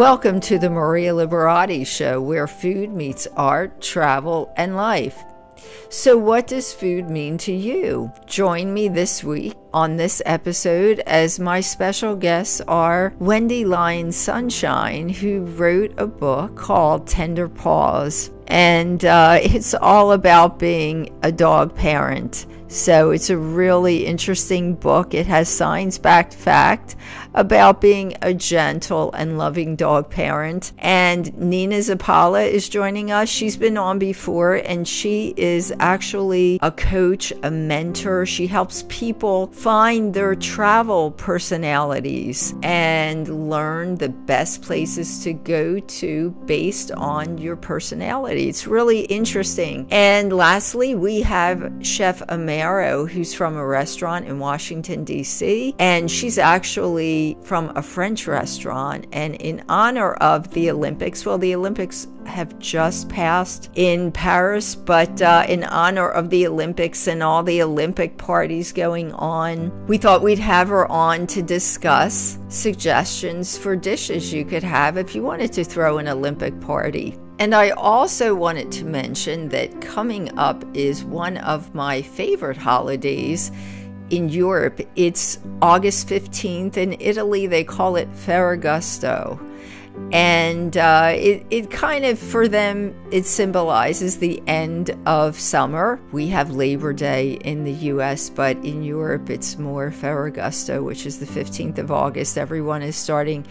Welcome to the Maria Liberati Show, where food meets art, travel, and life. So, what does food mean to you? Join me this week on this episode as my special guests are Wendy Lyons Sunshine, who wrote a book called Tender Paws. And uh, it's all about being a dog parent. So it's a really interesting book. It has science backed fact about being a gentle and loving dog parent. And Nina Zapala is joining us. She's been on before and she is actually a coach, a mentor. She helps people find their travel personalities and learn the best places to go to based on your personality. It's really interesting. And lastly, we have Chef Amanda who's from a restaurant in Washington, D.C., and she's actually from a French restaurant. And in honor of the Olympics, well, the Olympics have just passed in Paris, but uh, in honor of the Olympics and all the Olympic parties going on, we thought we'd have her on to discuss suggestions for dishes you could have if you wanted to throw an Olympic party. And I also wanted to mention that coming up is one of my favorite holidays in Europe. It's August 15th. In Italy, they call it Ferragosto and uh, it, it kind of for them it symbolizes the end of summer. We have labor day in the us but in europe it's more ferragosto which is the 15th of august. Everyone is starting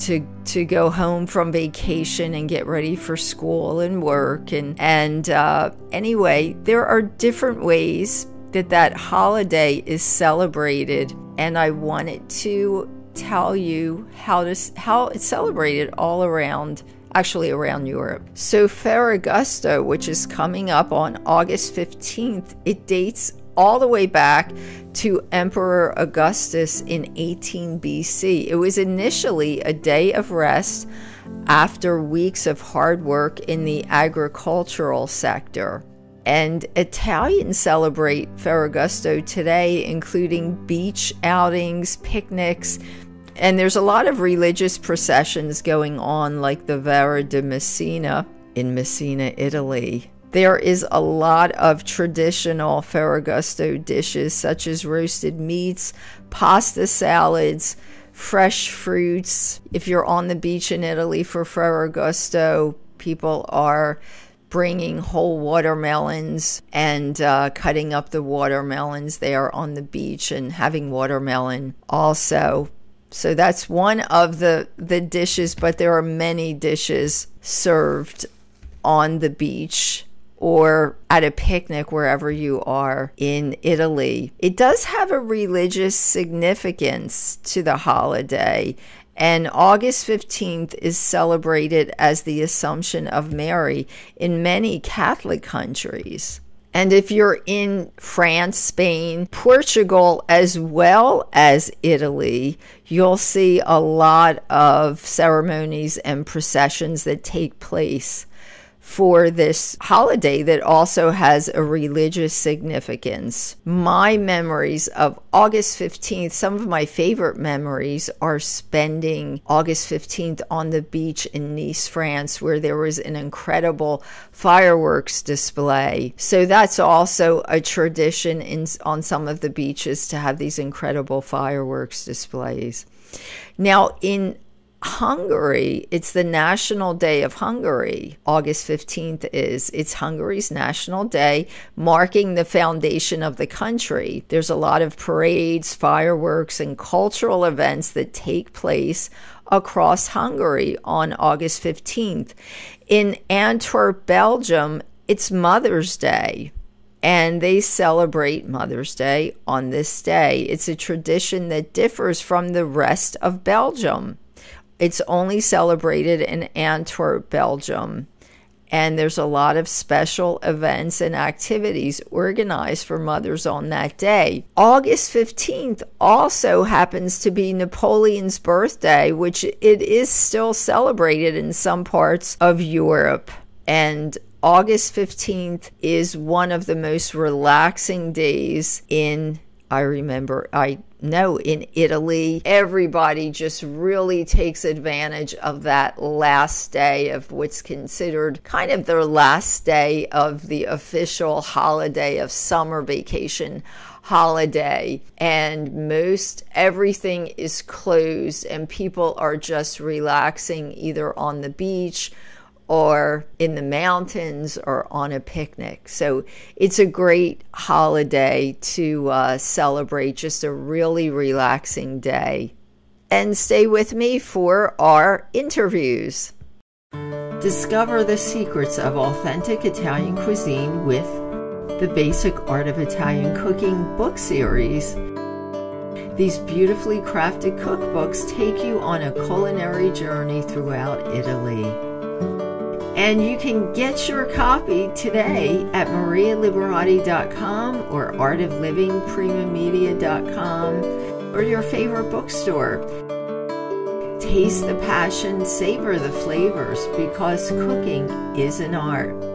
to to go home from vacation and get ready for school and work. And and uh, anyway there are different ways that that holiday is celebrated. And i wanted to tell you how to how it's celebrated all around actually around Europe. So Ferragosto, which is coming up on August 15th, it dates all the way back to Emperor Augustus in 18 BC. It was initially a day of rest after weeks of hard work in the agricultural sector. And Italians celebrate Ferragosto today, including beach outings, picnics, and there's a lot of religious processions going on, like the Vara di Messina in Messina, Italy. There is a lot of traditional Ferragosto dishes, such as roasted meats, pasta salads, fresh fruits. If you're on the beach in Italy for Ferragosto, people are bringing whole watermelons and uh, cutting up the watermelons there on the beach and having watermelon also. So that's one of the the dishes, but there are many dishes served on the beach or at a picnic wherever you are in Italy. It does have a religious significance to the holiday and August 15th is celebrated as the Assumption of Mary in many Catholic countries. And if you're in France, Spain, Portugal, as well as Italy, you'll see a lot of ceremonies and processions that take place for this holiday that also has a religious significance. My memories of August 15th, some of my favorite memories are spending August 15th on the beach in Nice, France, where there was an incredible fireworks display. So that's also a tradition in, on some of the beaches to have these incredible fireworks displays. Now, in Hungary, it's the National Day of Hungary. August 15th is it's Hungary's National Day, marking the foundation of the country. There's a lot of parades, fireworks, and cultural events that take place across Hungary on August 15th. In Antwerp, Belgium, it's Mother's Day and they celebrate Mother's Day on this day. It's a tradition that differs from the rest of Belgium. It's only celebrated in Antwerp, Belgium. And there's a lot of special events and activities organized for mothers on that day. August 15th also happens to be Napoleon's birthday, which it is still celebrated in some parts of Europe. And August 15th is one of the most relaxing days in I remember I no, in Italy, everybody just really takes advantage of that last day of what's considered kind of their last day of the official holiday of summer vacation holiday. And most everything is closed and people are just relaxing either on the beach or in the mountains or on a picnic. So it's a great holiday to uh, celebrate, just a really relaxing day. And stay with me for our interviews. Discover the secrets of authentic Italian cuisine with the Basic Art of Italian Cooking book series. These beautifully crafted cookbooks take you on a culinary journey throughout Italy. And you can get your copy today at marialiberati.com or artoflivingprimamedia.com or your favorite bookstore. Taste the passion, savor the flavors because cooking is an art.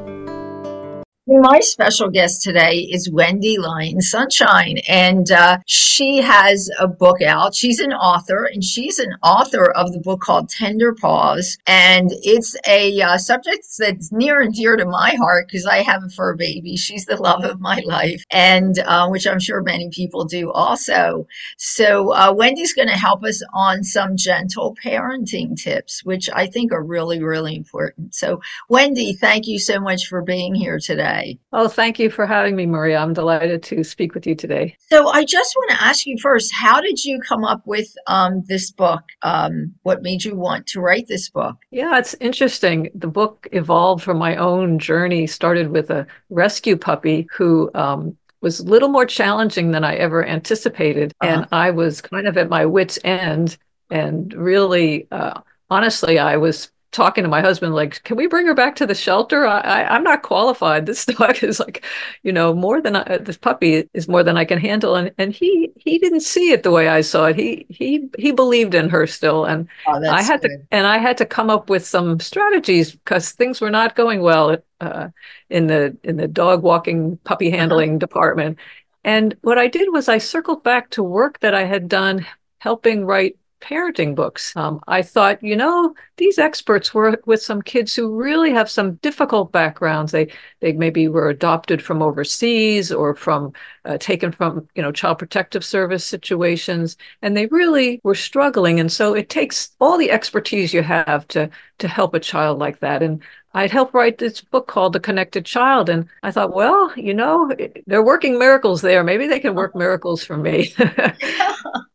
My special guest today is Wendy Lyon Sunshine, and uh, she has a book out. She's an author, and she's an author of the book called Tender Paws. And it's a uh, subject that's near and dear to my heart because I have a fur baby. She's the love of my life, and uh, which I'm sure many people do also. So, uh, Wendy's going to help us on some gentle parenting tips, which I think are really, really important. So, Wendy, thank you so much for being here today today. Oh, thank you for having me, Maria. I'm delighted to speak with you today. So, I just want to ask you first how did you come up with um, this book? Um, what made you want to write this book? Yeah, it's interesting. The book evolved from my own journey, started with a rescue puppy who um, was a little more challenging than I ever anticipated. Uh-huh. And I was kind of at my wits' end and really. Uh, honestly, I was talking to my husband like can we bring her back to the shelter I, I am not qualified this dog is like you know more than I, this puppy is more than i can handle and and he he didn't see it the way i saw it he he he believed in her still and oh, i had good. to and i had to come up with some strategies because things were not going well uh, in the in the dog walking puppy uh-huh. handling uh-huh. department and what i did was i circled back to work that i had done helping write parenting books. Um, I thought, you know, these experts work with some kids who really have some difficult backgrounds. They they maybe were adopted from overseas or from uh, taken from you know child protective service situations, and they really were struggling. And so it takes all the expertise you have to to help a child like that. And I'd helped write this book called The Connected Child. And I thought, well, you know, they're working miracles there. Maybe they can work miracles for me.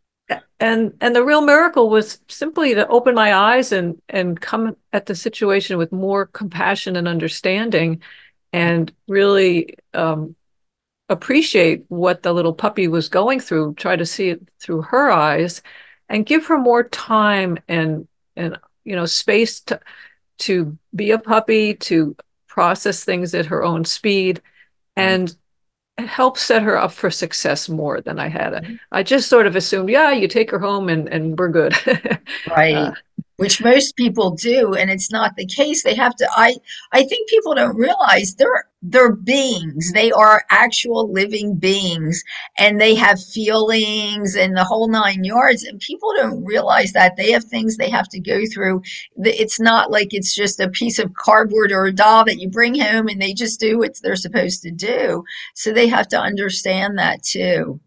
and and the real miracle was simply to open my eyes and and come at the situation with more compassion and understanding and really um, appreciate what the little puppy was going through try to see it through her eyes and give her more time and and you know space to to be a puppy to process things at her own speed. And helped set her up for success more than I had. Mm-hmm. I just sort of assumed, yeah, you take her home and, and we're good. right. Uh, which most people do and it's not the case they have to i i think people don't realize they're they're beings. They are actual living beings and they have feelings and the whole nine yards and people don't realize that. They have things they have to go through. It's not like it's just a piece of cardboard or a doll that you bring home and they just do what they're supposed to do. So they have to understand that too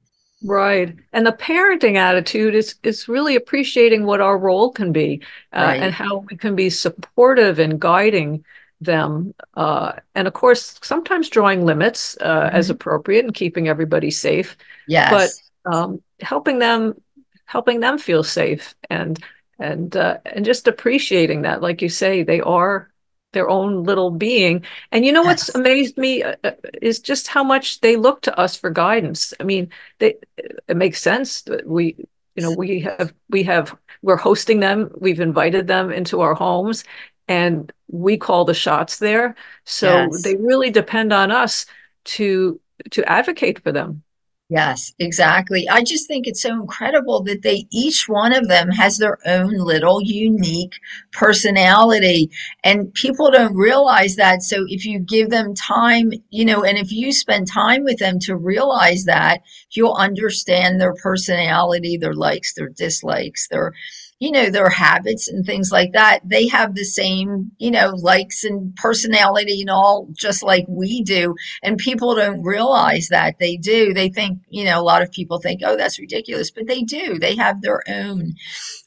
Right. And the parenting attitude is is really appreciating what our role can be uh, right. and how we can be supportive and guiding them. Uh, and of course, sometimes drawing limits uh, mm-hmm. as appropriate and keeping everybody safe. Yes. But um, helping them helping them feel safe and and uh, and just appreciating that, like you say, they are their own little being. And you know yes. what's amazed me uh, uh, is just how much they look to us for guidance. I mean, they it makes sense that we you know we have we have we're hosting them we've invited them into our homes and we call the shots there so yes. they really depend on us to to advocate for them Yes, exactly. I just think it's so incredible that they each one of them has their own little unique personality and people don't realize that. So if you give them time, you know, and if you spend time with them to realize that, you'll understand their personality, their likes, their dislikes, their you know, their habits and things like that. They have the same, you know, likes and personality and all just like we do. And people don't realize that they do. They think, you know, a lot of people think, oh, that's ridiculous, but they do. They have their own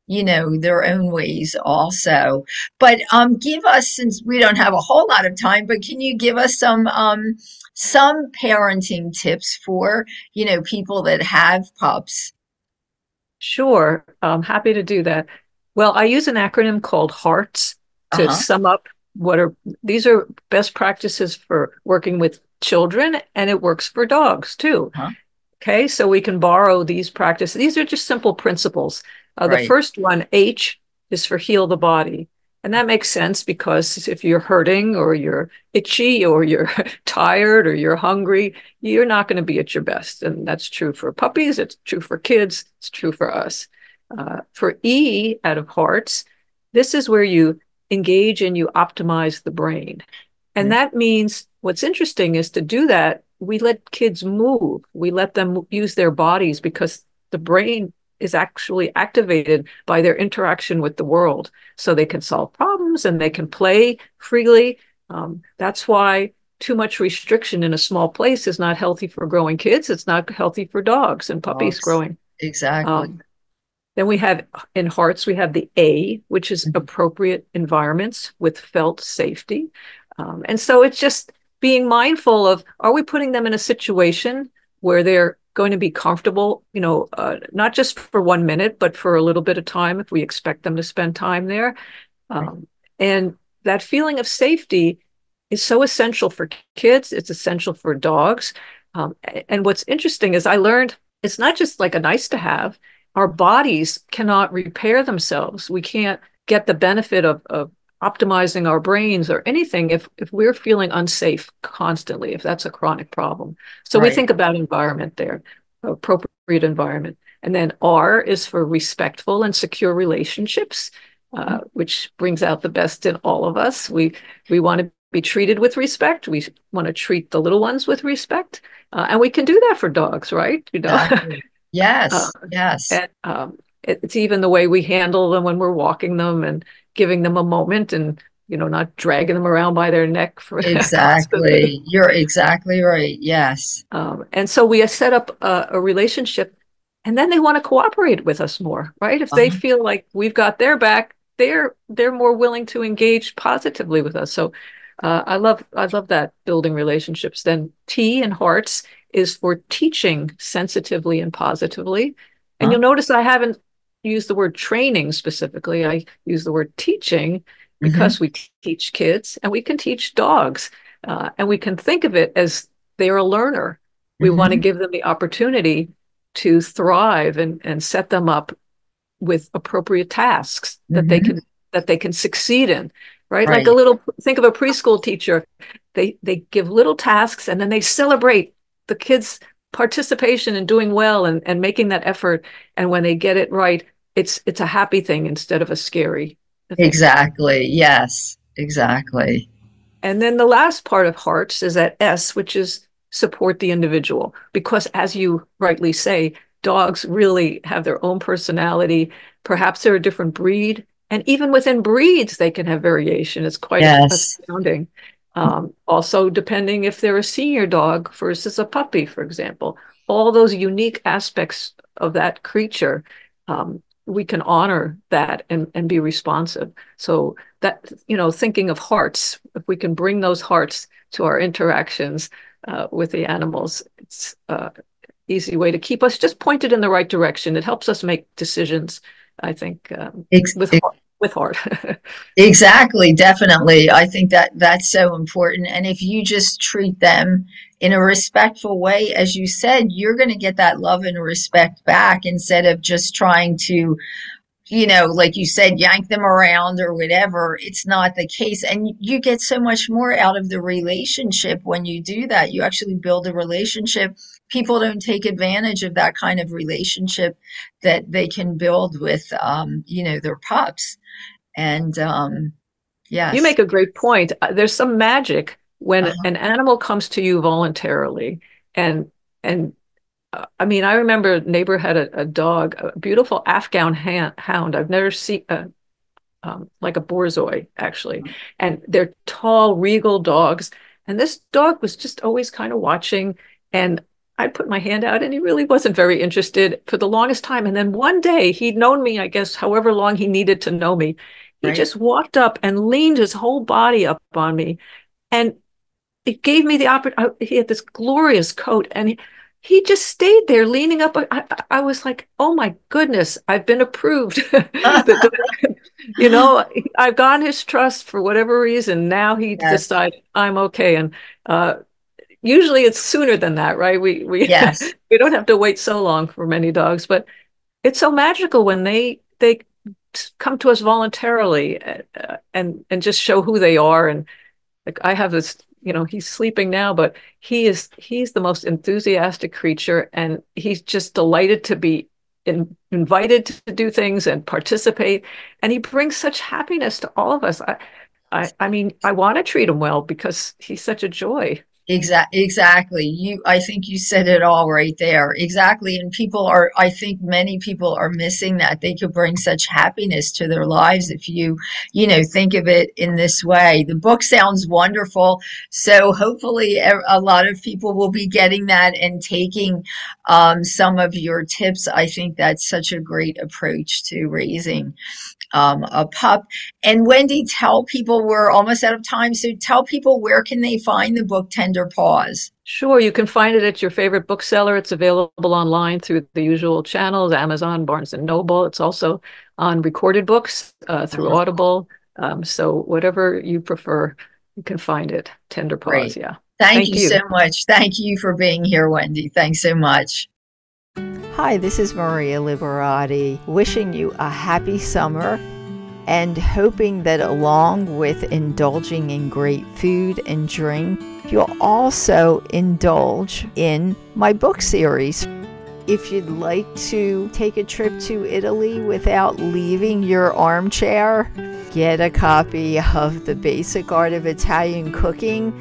you know their own ways also but um give us since we don't have a whole lot of time but can you give us some um some parenting tips for you know people that have pups Sure, I'm happy to do that. Well, I use an acronym called HEARTS to uh-huh. sum up what are these are best practices for working with children and it works for dogs too. Uh-huh. Okay, so we can borrow these practices. These are just simple principles. Uh, right. The first one, H, is for heal the body. And that makes sense because if you're hurting or you're itchy or you're tired or you're hungry, you're not going to be at your best. And that's true for puppies, it's true for kids, it's true for us. Uh, for E out of hearts, this is where you engage and you optimize the brain. And mm-hmm. that means what's interesting is to do that, we let kids move, we let them use their bodies because the brain is actually activated by their interaction with the world. So they can solve problems and they can play freely. Um, that's why too much restriction in a small place is not healthy for growing kids. It's not healthy for dogs and puppies dogs. growing. Exactly. Um, then we have in hearts, we have the A, which is mm-hmm. appropriate environments with felt safety. Um, and so it's just being mindful of are we putting them in a situation where they're going to be comfortable, you know, uh, not just for one minute, but for a little bit of time if we expect them to spend time there. Um. And that feeling of safety is so essential for kids, it's essential for dogs. Um, and what's interesting is I learned it's not just like a nice to have. Our bodies cannot repair themselves. We can't get the benefit of, of optimizing our brains or anything if if we're feeling unsafe constantly if that's a chronic problem. So right. we think about environment there appropriate environment. And then r is for respectful and secure relationships uh, mm-hmm. which brings out the best in all of us. We we want to be treated with respect. We want to treat the little ones with respect. Uh, and we can do that for dogs right? You know? Exactly. yes. Uh, yes. and, um, it's even the way we handle them when we're walking them and giving them a moment and you know not dragging them around by their neck for exactly. You're exactly right. Yes. Um, and so we have set up a, a, relationship and then they want to cooperate with us more right? If uh-huh. they feel like we've got their back they're they're more willing to engage positively with us. So uh, i love i love that building relationships. Then t and hearts is for teaching sensitively and positively. And uh-huh. you'll notice i haven't use the word training specifically. I use the word teaching because mm-hmm. we teach kids and we can teach dogs. Uh, and we can think of it as they're a learner. We mm-hmm. want to give them the opportunity to thrive and, and set them up with appropriate tasks that mm-hmm. they can that they can succeed in right? right like a little think of a preschool teacher they they give little tasks and then they celebrate the kids participation and doing well and, and making that effort. And when they get it right it's it's a happy thing instead of a scary thing. exactly. Yes. Exactly. And then the last part of hearts is that s which is support the individual. Because as you rightly say dogs really have their own personality. Perhaps they're a different breed. And even within breeds they can have variation. It's quite yes. astounding um, also, depending if they're a senior dog versus a puppy, for example, all those unique aspects of that creature, um, we can honor that and, and be responsive. So that, you know, thinking of hearts, if we can bring those hearts to our interactions uh, with the animals, it's uh, easy way to keep us just pointed in the right direction. It helps us make decisions, I think, um, with heart with heart. exactly, definitely. I think that that's so important. And if you just treat them in a respectful way, as you said, you're going to get that love and respect back instead of just trying to, you know, like you said, yank them around or whatever. It's not the case. And you get so much more out of the relationship when you do that. You actually build a relationship people don't take advantage of that kind of relationship that they can build with, um, you know, their pups. And um, yes, you make a great point. Uh, there's some magic when uh-huh. an animal comes to you voluntarily, and and uh, I mean, I remember neighbor had a, a dog, a beautiful Afghan ha- hound. I've never seen. Uh, um, like a borzoi actually uh-huh. and they're tall regal dogs and this dog was just always kind of watching and I put my hand out and he really wasn't very interested for the longest time. And then one day he'd known me, I guess, however long he needed to know me. He right. just walked up and leaned his whole body up on me. And it gave me the opportunity. He had this glorious coat and he, he just stayed there leaning up. I, I, was like, oh my goodness, I've been approved. you know, I've gotten his trust for whatever reason. Now he yes. decided I'm okay. And uh, usually it's sooner than that, right? We we yes. we don't have to wait so long for many dogs, but it's so magical when they they come to us voluntarily uh, and and just show who they are. And like I have this, you know, he's sleeping now, but he is he's the most enthusiastic creature, and he's just delighted to be in, invited to do things and participate, and he brings such happiness to all of us. I, I, I mean, I want to treat him well because he's such a joy. Exactly. Exactly. You, I think you said it all right there. Exactly. And people are, I think many people are missing that. They could bring such happiness to their lives if you, you know, think of it in this way. The book sounds wonderful. So hopefully a lot of people will be getting that and taking um, some of your tips. I think that's such a great approach to raising um, a pup. And Wendy, tell people we're almost out of time. So tell people where can they find the book Tender Paws? Sure, you can find it at your favorite bookseller. It's available online through the usual channels, Amazon, Barnes and Noble. It's also on recorded books uh, through uh-huh. Audible. Um, so whatever you prefer, you can find it. Tender Paws, Great. yeah. Thank, Thank you, you so much. Thank you for being here, Wendy. Thanks so much. Hi, this is Maria Liberati, wishing you a happy summer and hoping that along with indulging in great food and drink, you'll also indulge in my book series. If you'd like to take a trip to Italy without leaving your armchair, get a copy of The Basic Art of Italian Cooking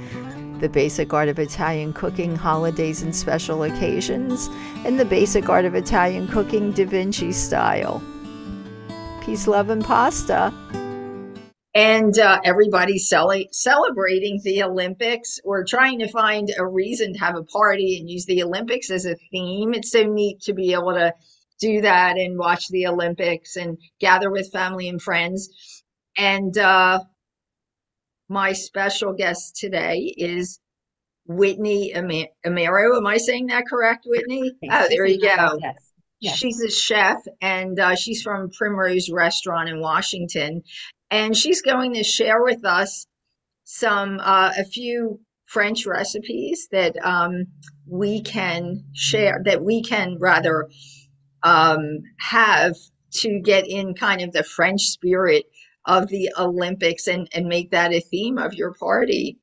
the Basic Art of Italian Cooking Holidays and Special Occasions, and the Basic Art of Italian Cooking Da Vinci Style. Peace, love, and pasta. And uh, everybody's cel- celebrating the Olympics or trying to find a reason to have a party and use the Olympics as a theme. It's so neat to be able to do that and watch the Olympics and gather with family and friends. And uh, my special guest today is Whitney Amaro. Am I saying that correct, Whitney? oh, there you go. Yes. Yes. She's a chef and uh, she's from Primrose Restaurant in Washington. And she's going to share with us some, uh, a few French recipes that um, we can share, that we can rather um, have to get in kind of the French spirit of the Olympics and, and make that a theme of your party.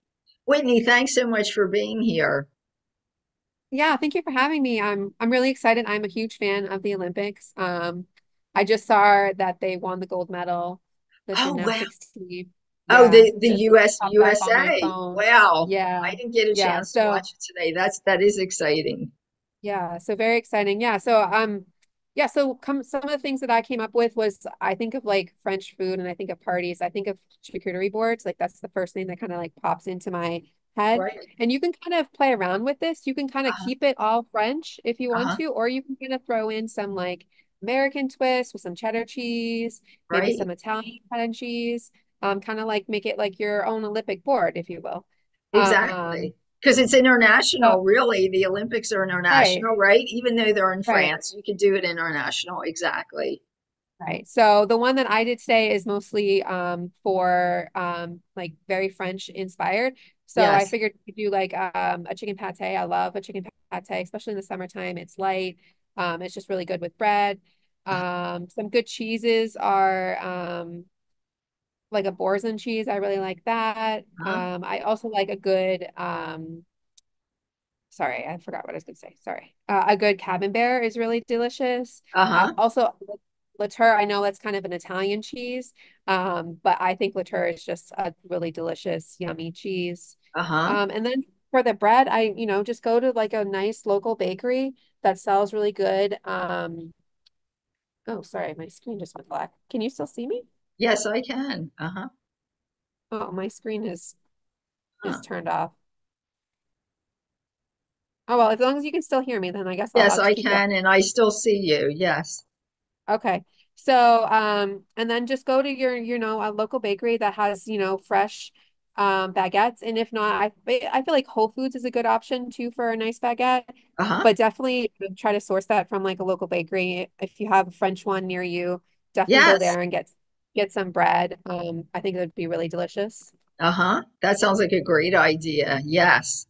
Whitney, thanks so much for being here. Yeah, thank you for having me. I'm I'm really excited. I'm a huge fan of the Olympics. Um, I just saw that they won the gold medal, the oh, gymnastics wow. team. Oh, the the US USA. Wow. Yeah. I didn't get a yeah, chance so, to watch it today. That's that is exciting. Yeah, so very exciting. Yeah, so um yeah, so come some of the things that I came up with was I think of like French food and I think of parties. I think of charcuterie boards. Like that's the first thing that kind of like pops into my head. Right. And you can kind of play around with this. You can kind of uh-huh. keep it all French if you want uh-huh. to, or you can kind of throw in some like American twist with some cheddar cheese, maybe right. some Italian cheddar cheese. Um, kind of like make it like your own Olympic board, if you will. Exactly. Um, because it's international really. The olympics are international right. right, even though they're in right. france you can do it international exactly. Right. So the one that i did today is mostly um, for um, like very french inspired. So yes. i figured to do like um, a chicken pate. I love a chicken pate especially in the summertime. It's light. Um, it's just really good with bread. Um, some good cheeses are um, like a Boursin cheese. I really like that. Uh-huh. Um, I also like a good um, sorry, I forgot what I was going to say. Sorry. Uh, a good camembert is really delicious. Uh-huh. Uh, also, La Tur, I know that's kind of an Italian cheese, um, but I think La Tur is just a really delicious, yummy cheese. Uh-huh. Um, and then for the bread, I, you know, just go to like a nice local bakery that sells really good. Um, oh, sorry, my screen just went black. Can you still see me? Yes, I can. Uh-huh. Oh, my screen is Huh. is turned off. Oh well, as long as you can still hear me, then I guess I'll, Yes, I'll I keep going. can, and I still see you. Yes. Okay. So, um, and then just go to your, you know, a local bakery that has, you know, fresh um baguettes. And if not, I fe- I feel like Whole Foods is a good option too for a nice baguette. Uh-huh. But definitely try to source that from like a local bakery. If you have a French one near you, definitely go Yes. there and get get some bread. Um, I think it would be really delicious. Uh-huh. That sounds like a great idea. Yes.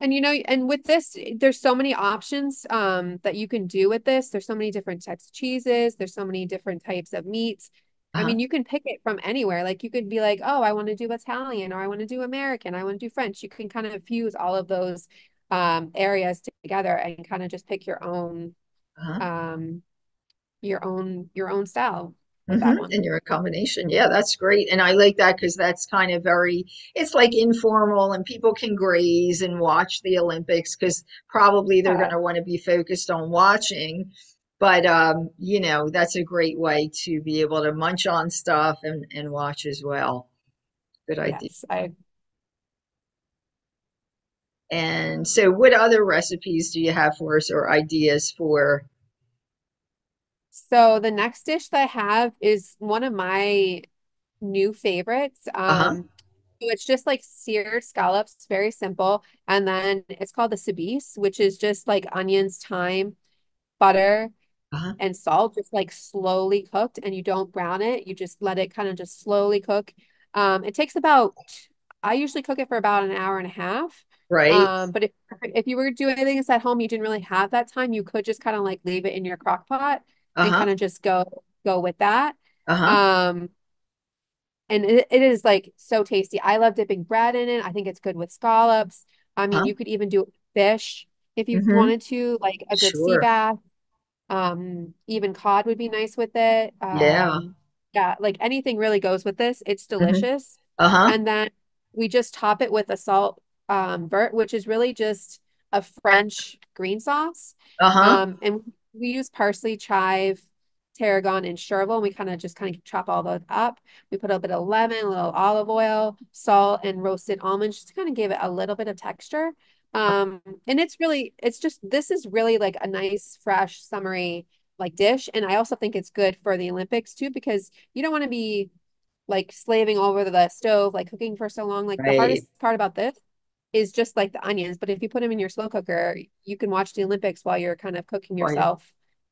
And you know, and with this, there's so many options um, that you can do with this. There's so many different types of cheeses. There's so many different types of meats. I Uh-huh. mean, you can pick it from anywhere. Like you could be like, oh, I want to do Italian or I want to do American. I want to do French. You can kind of fuse all of those um, areas together and kind of just pick your own Uh-huh. um, your own your own style with hmm that one. And you're a combination. Yeah, that's great. And I like that because that's kind of very, it's like informal and people can graze and watch the Olympics because probably they're going to want to be focused on watching. But um, you know, that's a great way to be able to munch on stuff and, and watch as well. Good idea. Yes, I And so what other recipes do you have for us or ideas for? So the next dish that I have is one of my new favorites. Uh-huh. Um, so it's just like seared scallops, very simple. And then it's called the soubise, which is just like onions, thyme, butter, Uh-huh. and salt, just like slowly cooked. And you don't brown it. You just let it kind of just slowly cook. Um, it takes about, I usually cook it for about an hour and a half. Right? Um, but if if you were doing this at home, you didn't really have that time, you could just kind of like leave it in your crock pot and Uh-huh. kind of just go go with that. Uh-huh. Um, and it, it is like so tasty. I love dipping bread in it. I think it's good with scallops. I mean, Uh-huh. you could even do fish if you hmm wanted to, like a good sea Sure. bass. Um, even cod would be nice with it. Yeah. Um, yeah, like anything really goes with this. It's hmm delicious. Uh-huh. And then we just top it with a sauce um vert, which is really just a French green sauce. Uh-huh. Um, and we use parsley, chive, tarragon, and chervil. And we kind of just kind of chop all those up. We put a bit of lemon, a little olive oil, salt, and roasted almonds just to kind of give it a little bit of texture. Um, and it's really, it's just, this is really like a nice, fresh, summery like dish. And I also think it's good for the Olympics too, because you don't want to be like slaving over the stove, like cooking for so long. Like the hardest part about this is just like the onions. But if you put them in your slow cooker, you can watch the Olympics while you're kind of cooking yourself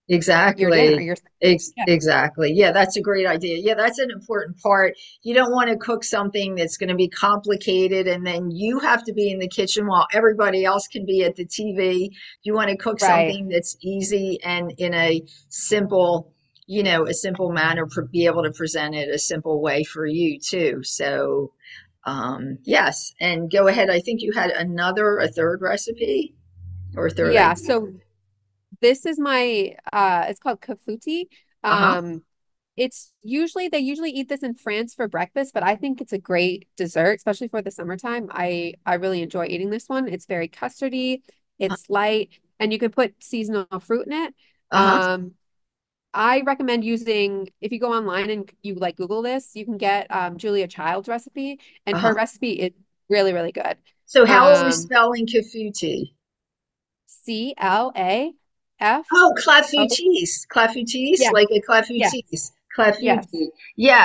your dinner. Exactly. Your Ex yeah, exactly. Yeah, that's a great idea. Yeah, that's an important part. You don't want to cook something that's going to be complicated and then you have to be in the kitchen while everybody else can be at the TV. You want to cook right. something that's easy and in a simple, you know, a simple manner, pr be able to present it a simple way for you too. So, um, yes, and go ahead. I think you had another, a third recipe or third Yeah. idea. So this is my uh it's called kafuti. Uh-huh. Um it's usually they usually eat this in France for breakfast, but I think it's a great dessert, especially for the summertime. I I really enjoy eating this one. It's very custardy, it's light, and you can put seasonal fruit in it. Uh-huh. Um I recommend using if you go online and you like Google this, you can get um Julia Child's recipe, and her Uh-huh. recipe is really, really good. So how are we Um spelling Kafuti? C L A F Oh, clafoutis. Clafoutis, yeah, like a yes. Clafoutis. Yes. Clafouti.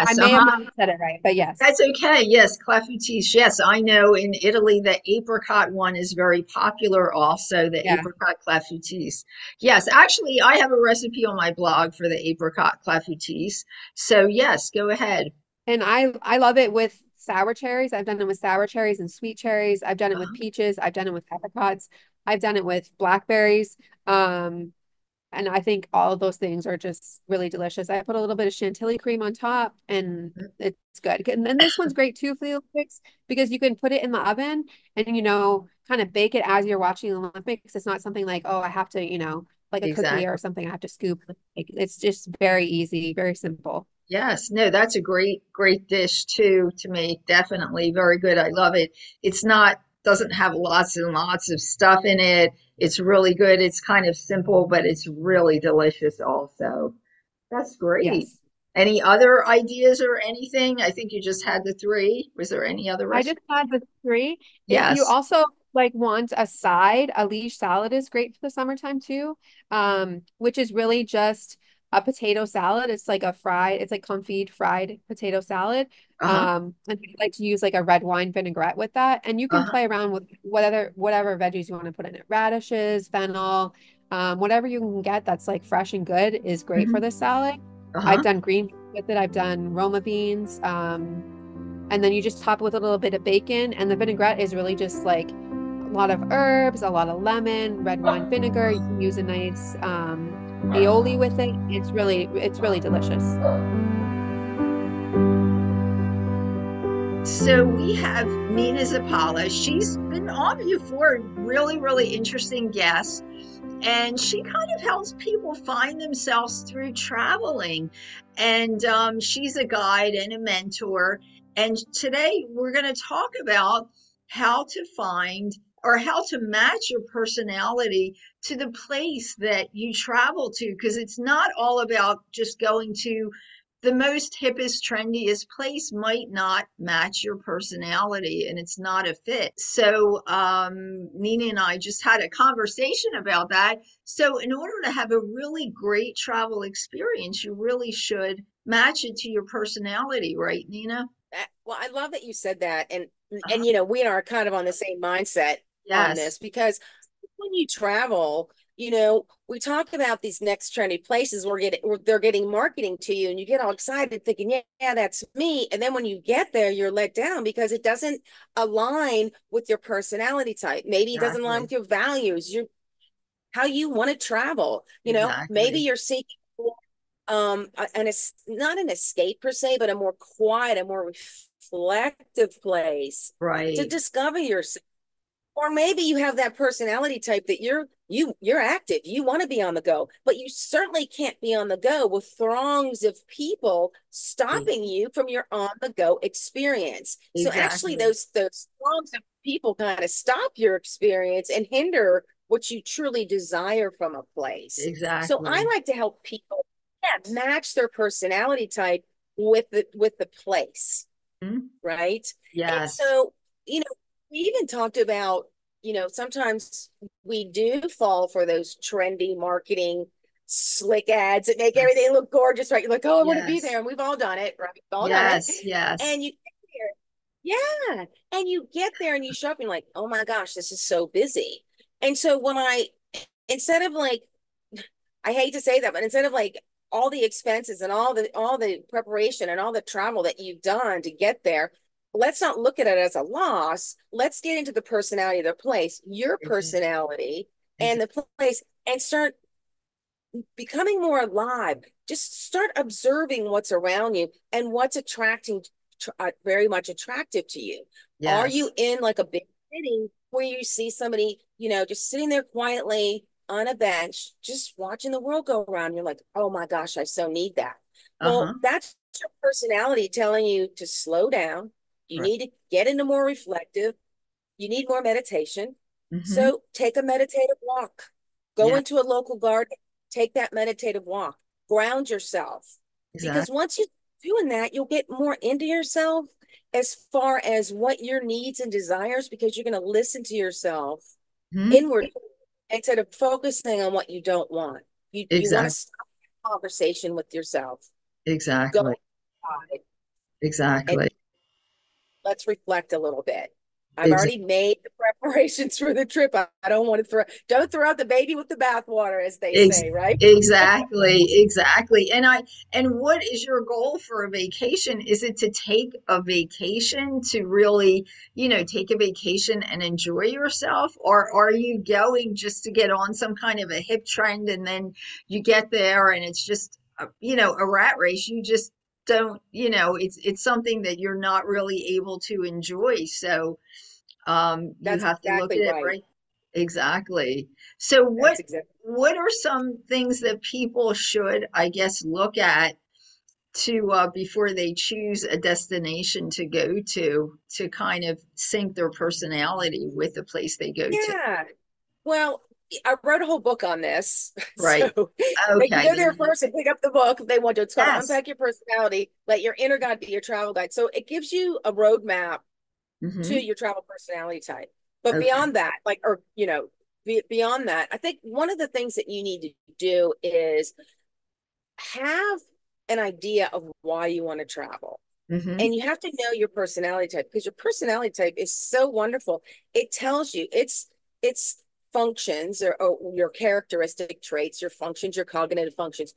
I Yes, may uh-huh. not said it right, but yes. That's okay. Yes, clafoutis. Yes, I know in Italy the apricot one is very popular also, the Yeah. apricot clafoutis. Yes, actually I have a recipe on my blog for the apricot clafoutis. So yes, go ahead. And I I love it with sour cherries. I've done it with sour cherries and sweet cherries. I've done it with Uh-huh. peaches. I've done it with apricots. I've done it with blackberries. Um, and I think all of those things are just really delicious. I put a little bit of chantilly cream on top and Mm-hmm. it's good. And then this one's great too for the Olympics because you can put it in the oven and, you know, kind of bake it as you're watching the Olympics. It's not something like, oh, I have to, you know, like a Exactly. cookie or something I have to scoop. It's just very easy, very simple. Yes, no, that's a great, great dish too to make. Definitely very good. I love it. It's not, doesn't have lots and lots of stuff in it. It's really good. It's kind of simple, but it's really delicious also. That's great. Yes. Any other ideas or anything? I think you just had the three. Was there any other I just had the three. If Yes. you also like want a side, a liege salad is great for the summertime too. Um, which is really just a potato salad. It's like a fried, it's like confit fried potato salad. Uh-huh. Um, and I like to use like a red wine vinaigrette with that. And you can Uh-huh. play around with whatever whatever veggies you want to put in it. Radishes, fennel, um, whatever you can get that's like fresh and good is great for Mhm. this salad. Uh-huh. I've done green with it. I've done Roma beans. Um, and then you just top it with a little bit of bacon. And the vinaigrette is really just like a lot of herbs, a lot of lemon, red wine vinegar. You can use a nice um, aioli with it. It's really, it's really delicious. So we have Nina Zapala. She's been on before, really, really interesting guest. And she kind of helps people find themselves through traveling. And um, she's a guide and a mentor. And today we're going to talk about how to find or how to match your personality to the place that you travel to. Because it's not all about just going to the most hippest, trendiest place might not match your personality and it's not a fit. So, um, Nina and I just had a conversation about that. So, in order to have a really great travel experience, you really should match it to your personality, right, Nina? Well, I love that you said that, and Uh-huh. and you know we are kind of on the same mindset on this because when you travel, you know, we talk about these next trendy places we're getting, we're, they're getting marketing to you, and you get all excited thinking, yeah, yeah, that's me, and then when you get there, you're let down because it doesn't align with your personality type. Maybe it doesn't align with your values, your how you want to travel. You know, Exactly. maybe you're seeking um and it's not an escape per se, but a more quiet, a more reflective place Right. to discover yourself. Or maybe you have that personality type that you're you you're active, you want to be on the go, but you certainly can't be on the go with throngs of people stopping you from your on the go experience. So actually those those throngs of people kind of stop your experience and hinder what you truly desire from a place. Exactly. So I like to help people yeah, match their personality type with the with the place, Mhm. right? Yes. so, you know, we even talked about, you know, sometimes we do fall for those trendy marketing slick ads that make everything look gorgeous, right? You're like, oh, I want to be there. And we've all done it, right? We've all done it. Yes. Yes. And you get there. Yeah. And you get there and you show up and you're like, oh my gosh, this is so busy. And so when I, instead of like, I hate to say that, but instead of like all the expenses and all the all the preparation and all the travel that you've done to get there, let's not look at it as a loss. Let's get into the personality of the place, your Mhm. personality and the place, and start becoming more alive. Just start observing what's around you and what's attracting, tr- uh, very much attractive to you. Are you in like a big city where you see somebody, you know, just sitting there quietly on a bench, just watching the world go around? You're like, oh my gosh, I so need that. Well, Uh-huh. that's your personality telling you to slow down. You Right. need to get into more reflective. You need more meditation. Mhm. So take a meditative walk. Go Yeah. into a local garden. Take that meditative walk. Ground yourself. Because once you're doing that, you'll get more into yourself as far as what your needs and desires, because you're going to listen to yourself Mhm. inward instead of focusing on what you don't want. You, you want to stop the conversation with yourself. Exactly. Exactly. Let's reflect a little bit. I've exactly. already made the preparations for the trip. I, I, don't want to throw don't throw out the baby with the bathwater, as they Ex- say, right? Exactly, exactly. And I and what is your goal for a vacation? Is it to take a vacation to really, you know, take a vacation and enjoy yourself, or are you going just to get on some kind of a hip trend and then you get there and it's just, a, you know, a rat race? You just don't you know it's it's something that you're not really able to enjoy so um That's you have to look at it right. right exactly so what exactly. what are some things that people should i guess look at to uh, before they choose a destination to go to to kind of sync their personality with the place they go yeah. to yeah well I wrote a whole book on this. Right. So okay. They can go there first and pick up the book if they want to. It's called yes. Unpack Your Personality. Let your inner guide be your travel guide. So it gives you a roadmap mm-hmm. to your travel personality type. But okay. beyond that, like, or, you know, beyond that, I think one of the things that you need to do is have an idea of why you want to travel. Mm-hmm. And you have to know your personality type because your personality type is so wonderful. It tells you it's it's functions or, or your characteristic traits, your functions, your cognitive functions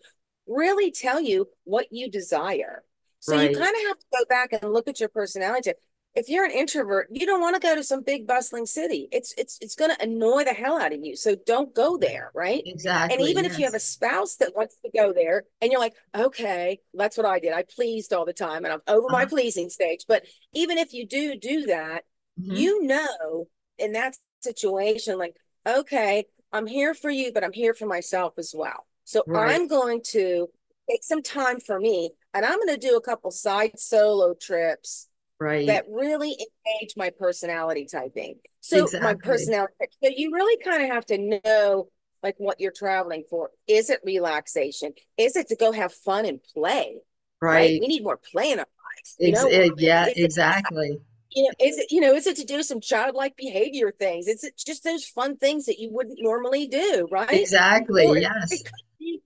really tell you what you desire. So right. you kind of have to go back and look at your personality. If you're an introvert, you don't want to go to some big bustling city. It's it's it's going to annoy the hell out of you. So don't go there, right? Exactly. And even yes. if you have a spouse that wants to go there, and you're like, okay, that's what I did. I pleased all the time, and I'm over uh-huh. my pleasing stage. But even if you do do that, mm-hmm. you know, in that situation, like okay, I'm here for you, but I'm here for myself as well. So right. I'm going to take some time for me and I'm going to do a couple side solo trips right that really engage my personality typing. So exactly. my personality so you really kind of have to know like what you're traveling for. Is it relaxation? Is it to go have fun and play? Right. right? We need more play in our lives. You know? Eh, it, yeah, exactly you know, is it, you know, is it to do some childlike behavior things? Is it just those fun things that you wouldn't normally do, right? Exactly. Or yes. Be,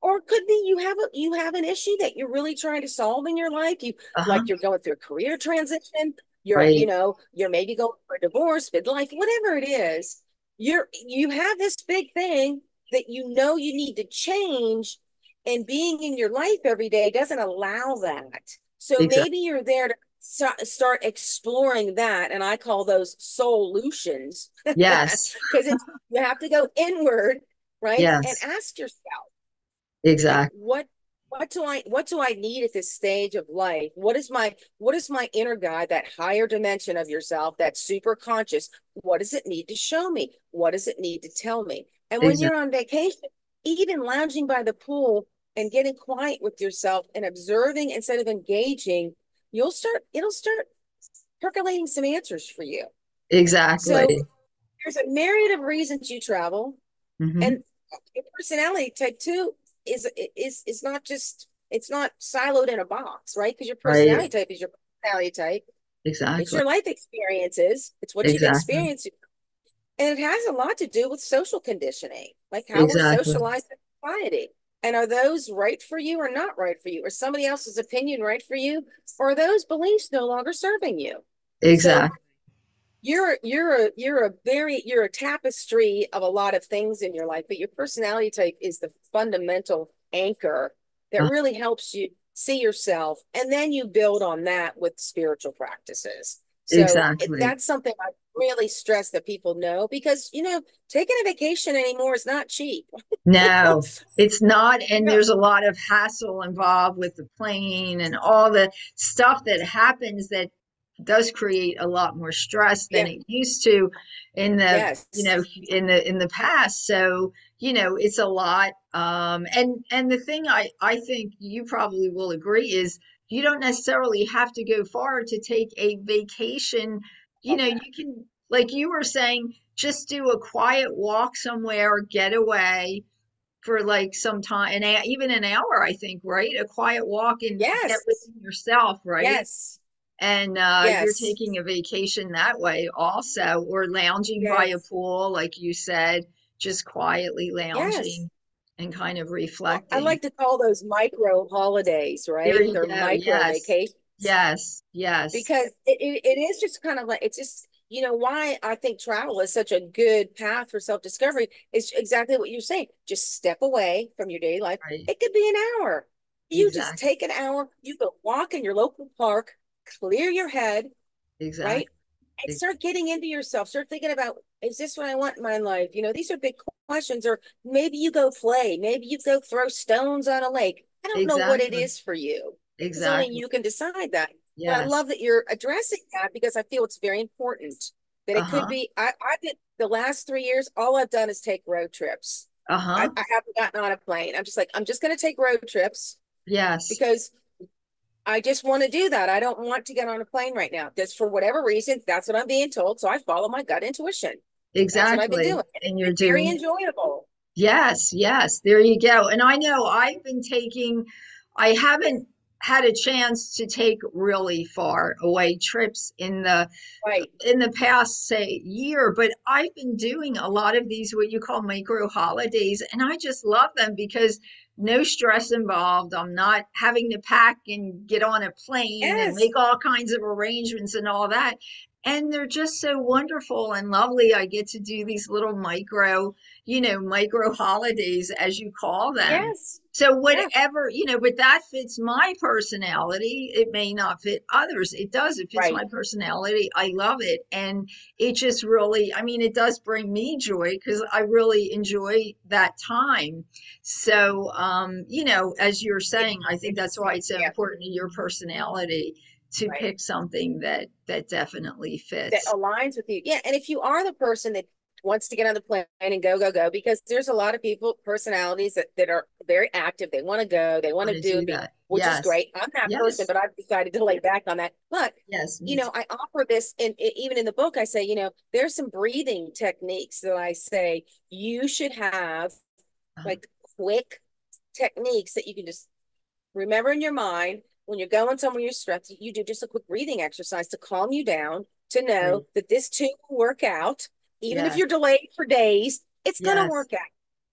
or could be you have a you have an issue that you're really trying to solve in your life. You uh-huh. like you're going through a career transition. You're, right. you know, you're maybe going for a divorce, midlife, whatever it is. You're you have this big thing that you know you need to change, and being in your life every day doesn't allow that. So exactly. maybe you're there to start exploring that and i call those solutions. Yes. Because you have to go inward right yes. and ask yourself exactly what what do i what do i need at this stage of life? What is my what is my inner guide that higher dimension of yourself that super conscious? What does it need to show me? What does it need to tell me? And when exactly. you're on vacation even lounging by the pool and getting quiet with yourself and observing instead of engaging you'll start it'll start percolating some answers for you. Exactly. so there's a myriad of reasons you travel. Mm-hmm. and your personality type two is is is not just it's not siloed in a box right? Because your personality right. type is your personality type. Exactly. It's your life experiences. It's what exactly. you've experienced. And it has a lot to do with social conditioning like how exactly. we're socialized in society and are those right for you or not right for you? Or somebody else's opinion right for you? Or are those beliefs no longer serving you? Exactly. So you're you're a you're a very you're a tapestry of a lot of things in your life, but your personality type is the fundamental anchor that uh-huh. really helps you see yourself and then you build on that with spiritual practices. So exactly. that's something I really stress that people know because you know taking a vacation anymore is not cheap no it's not and no. there's a lot of hassle involved with the plane and all the stuff that happens that does create a lot more stress than yeah. it used to in the yes. you know in the in the past so you know it's a lot um and and the thing i i think you probably will agree is you don't necessarily have to go far to take a vacation you know you can like you were saying just do a quiet walk somewhere get away for like some time and even an hour i think right a quiet walk and yes. get within yourself right yes and uh, yes. you're taking a vacation that way also or lounging yes. by a pool like you said just quietly lounging yes. And kind of reflecting i like to call those micro holidays right they're micro vacations Yes, yes. Because it, it, it is just kind of like it's just you know why I think travel is such a good path for self discovery is exactly what you're saying. Just step away from your daily life. Right. It could be an hour. You Exactly. just take an hour. You go walk in your local park, clear your head, exactly. right? And start getting into yourself. Start thinking about, is this what I want in my life? You know, these are big questions. Or maybe you go play. Maybe you go throw stones on a lake. I don't know what it is for you. Exactly. only you can decide that. But yes. I love that you're addressing that because I feel it's very important. That it Uh-huh. could be. I I did the last three years. All I've done is take road trips. uh-huh. I, I haven't gotten on a plane. I'm just like I'm just going to take road trips yes. because I just want to do that. I don't want to get on a plane right now. Just for whatever reason, that's what I'm being told. So I follow my gut intuition. That's what I've been exactly. doing. And you're Very doing enjoyable. Yes, yes, there you go. And I know I've been taking, I haven't had a chance to take really far away trips in the Right. in the past, say, year, but I've been doing a lot of these what you call micro holidays, and I just love them because no stress involved. I'm not having to pack and get on a plane and make all kinds of arrangements and all that. And they're just so wonderful and lovely. I get to do these little micro, you know, micro holidays, as you call them. Yes. So whatever, you know, but that fits my personality. It may not fit others. It does. It fits Right. my personality. I love it. And it just really, I mean, it does bring me joy because I really enjoy that time. So, um, you know, as you're saying, I think that's why it's so Yeah. important to your personality to Right. pick something that that definitely fits that aligns with you. Yeah. And if you are the person that wants to get on the plane and go, go, go, because there's a lot of people, personalities that, that are very active. They want to go, they want to do, do that. which Yes. is great. I'm that person, but I've decided to lay back on that. But Yes. you know, I offer this, and even in the book, I say, you know, there's some breathing techniques that I say you should have, Uh-huh. like quick techniques that you can just remember in your mind when you're going somewhere you're stressed. You do just a quick breathing exercise to calm you down, to know Right. that this too will work out, even if you're delayed for days. It's gonna work out.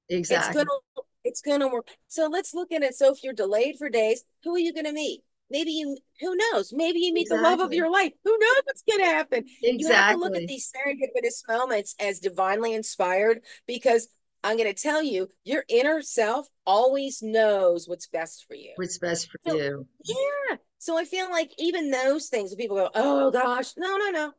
Exactly. It's gonna it's gonna work. So let's look at it. So if you're delayed for days, who are you gonna meet? Maybe you who knows? Maybe you meet the love of your life. Who knows what's gonna happen? Exactly. You have to look at these serendipitous moments as divinely inspired because I'm gonna tell you, your inner self always knows what's best for you. What's best for So- you. Yeah. So I feel like even those things, people go, oh gosh, no, no, no.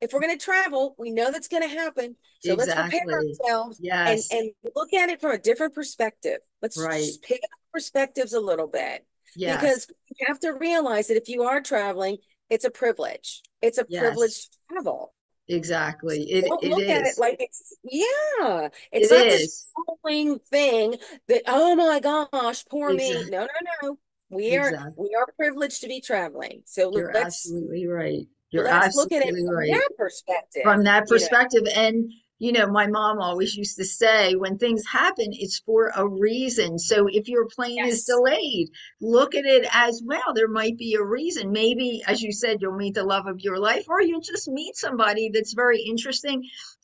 If we're gonna travel, we know that's gonna happen. So let's prepare Exactly. ourselves and Yes. and look at it from a different perspective. Let's Right. just pick up perspectives a little bit Yes. because you have to realize that if you are traveling, it's a privilege. It's a Yes. privilege to travel. Exactly. It Don't it look at it like it's yeah. It's It not this is. following thing that oh my gosh, poor me. No, no, no. We are Exactly. we are privileged to be traveling. So You're let's absolutely right. You're let's look at it from right. that perspective. From that you know. perspective. And, you know, my mom always used to say, when things happen, it's for a reason. So if your plane is delayed, look at it as well. There might be a reason. Maybe, as you said, you'll meet the love of your life, or you'll just meet somebody that's very interesting.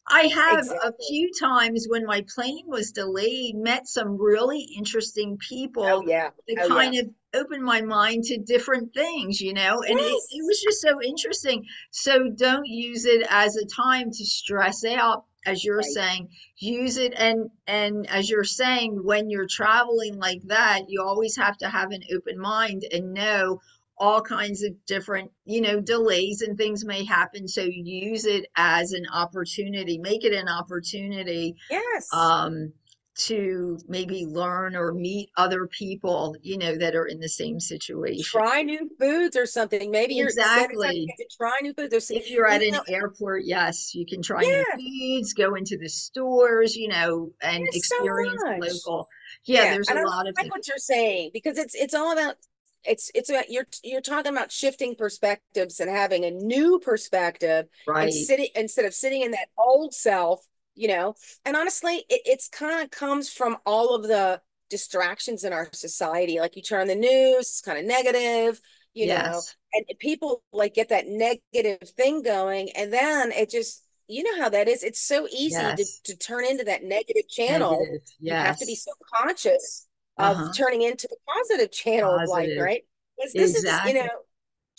I have a few times when my plane was delayed, met some really interesting people Oh yeah. that Oh, yeah. kind of opened my mind to different things, you know, and it, it was just so interesting. So don't use it as a time to stress out, as you're Right. saying. Use it and and as you're saying, when you're traveling like that, you always have to have an open mind and know all kinds of different, you know, delays and things may happen. So use it as an opportunity, make it an opportunity Yes. um, to maybe learn or meet other people, you know, that are in the same situation. try new foods or something. Maybe you're Exactly. to try new foods. There's, If you're at an know, airport, yes, you can try Yeah. new foods, go into the stores, you know, and There's experience much. local. Yeah, there's and a I lot of like what you're saying because it's it's all about it's it's about you're you're talking about shifting perspectives and having a new perspective Right. and sitting instead of sitting in that old self, you know. And honestly, it it's kind of comes from all of the distractions in our society. Like you turn on the news, it's kind of negative, you know, and people like get that negative thing going, and then it just you know how that is. It's so easy Yes. to, to turn into that negative channel. Negative. You have to be so conscious of Uh-huh. turning into the positive channel of life, right? Because this is, you Exactly. know,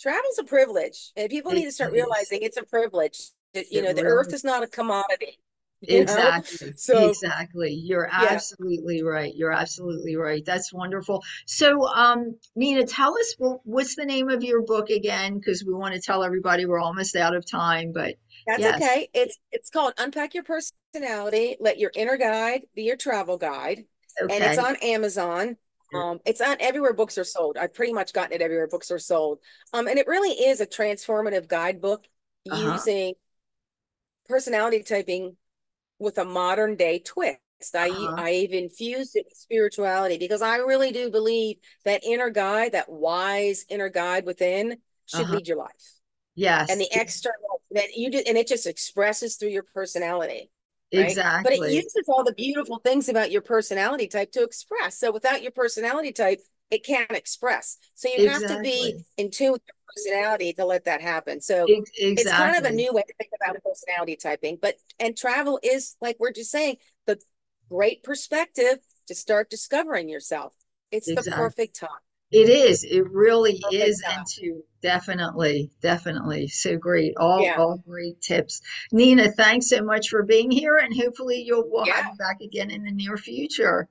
travel's a privilege and people need to start realizing it's a privilege that, you It know the earth is not a commodity? Exactly. So- exactly. You're Yeah. absolutely right. You're absolutely right. That's wonderful. So, um, Nina, tell us well, what's the name of your book again? Because we want to tell everybody we're almost out of time. But That's Yes. okay. It's it's called Unpack Your Personality. Let your inner guide be your travel guide. okay, And it's on Amazon. Um, it's on everywhere books are sold. I've pretty much gotten it everywhere books are sold. Um, and it really is a transformative guidebook Uh-huh. using personality typing with a modern day twist. I Uh-huh. I've infused it with spirituality because I really do believe that inner guide, that wise inner guide within, should Uh-huh. lead your life yes, and the external that you do and it just expresses through your personality right? exactly. but it uses all the beautiful things about your personality type to express so without your personality type it can't express so you have to be in tune with your personality to let that happen so Ex- it's kind of a new way to think about personality typing but and travel is like we're just saying the great perspective to start discovering yourself it's the perfect time It is. It really Perfect is. time. And to definitely, definitely. So great. All, Yeah. all great tips. Nina, thanks so much for being here. And hopefully you'll we'll Yeah. have you back again in the near future.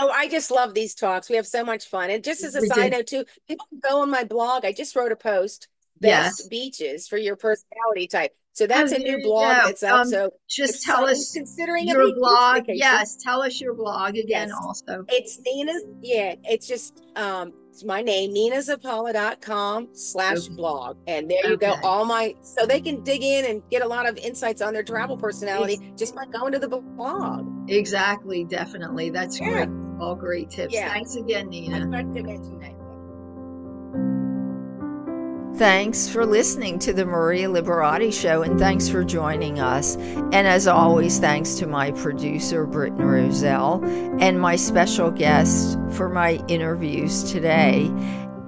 Oh, I just love these talks. We have so much fun. And just as a We side do. note, too, people can go on my blog. I just wrote a post, Yes. best beaches for your personality type. So that's Oh, a new blog that's up. Um, so Just tell us considering your blog. Yes, tell us your blog again Yes. also. it's Nina's. Yeah, it's just um, it's my name, ninazapala.com slash blog. And there you go. All my so they can dig in and get a lot of insights on their travel personality just by going to the blog. Exactly, definitely. That's Yeah. great. All great tips. Yeah. Thanks again, Nina. Thanks for listening to the Maria Liberati Show, and thanks for joining us. And as always, thanks to my producer, Britton Roselle, and my special guest for my interviews today.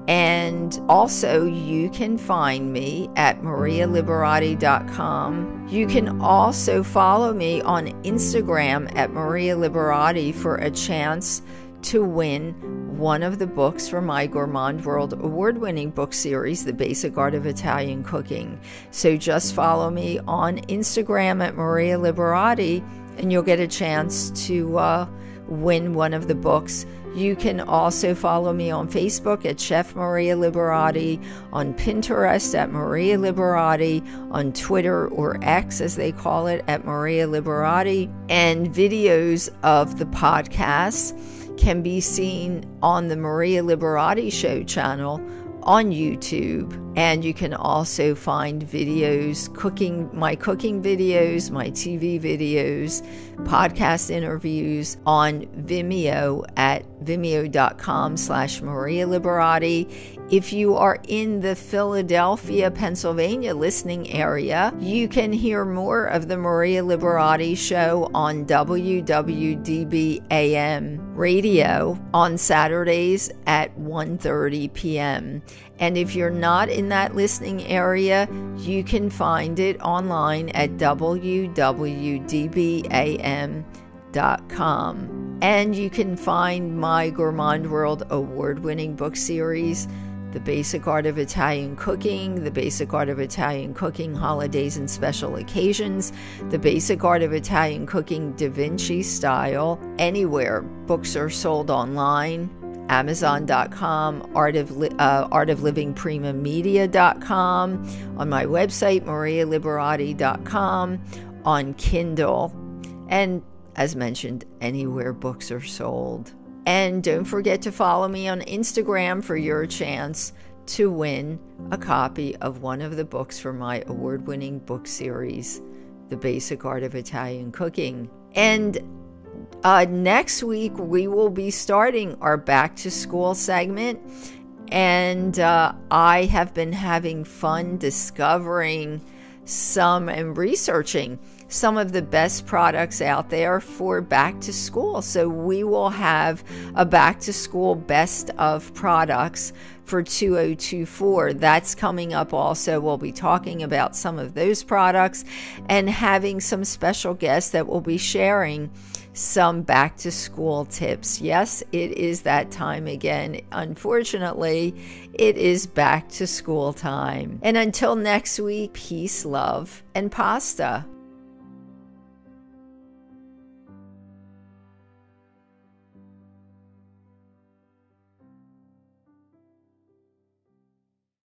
And also, you can find me at marialiberati.com. You can also follow me on Instagram at Maria Liberati for a chance to win one of the books from my Gourmand World award winning book series, The Basic Art of Italian Cooking. So just follow me on Instagram at Maria Liberati and you'll get a chance to uh, win one of the books. You can also follow me on Facebook at Chef Maria Liberati, on Pinterest at Maria Liberati, on Twitter or X as they call it at Maria Liberati, and videos of the podcasts can be seen on the Maria Liberati Show channel on YouTube. And you can also find videos, cooking, my cooking videos, my TV videos, podcast interviews on Vimeo at vimeo.com slash Maria Liberati. If you are in the Philadelphia, Pennsylvania listening area, you can hear more of the Maria Liberati show on WWDB AM radio on Saturdays at 1:30 p.m. And if you're not in that listening area, you can find it online at www.dbam.com. And you can find my Gourmand World award winning book series, The Basic Art of Italian Cooking, The Basic Art of Italian Cooking Holidays and Special Occasions, The Basic Art of Italian Cooking Da Vinci Style, anywhere books are sold online. Amazon.com, Art of, uh, Art of Living Prima Media.com, on my website, MariaLiberati.com, on Kindle, and as mentioned, anywhere books are sold. And don't forget to follow me on Instagram for your chance to win a copy of one of the books from my award winning book series, The Basic Art of Italian Cooking. And uh, next week, we will be starting our back to school segment. And uh, I have been having fun discovering some and researching some of the best products out there for back to school. So we will have a back to school best of products for 2024. That's coming up also. We'll be talking about some of those products and having some special guests that will be sharing some back to school tips. Yes, it is that time again. Unfortunately, it is back to school time. And until next week, peace, love, and pasta.